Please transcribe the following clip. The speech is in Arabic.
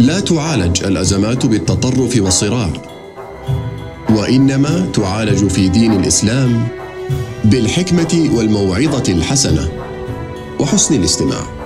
لا تعالج الأزمات بالتطرف والصراع وإنما تعالج في دين الإسلام بالحكمة والموعظة الحسنة وحسن الاستماع.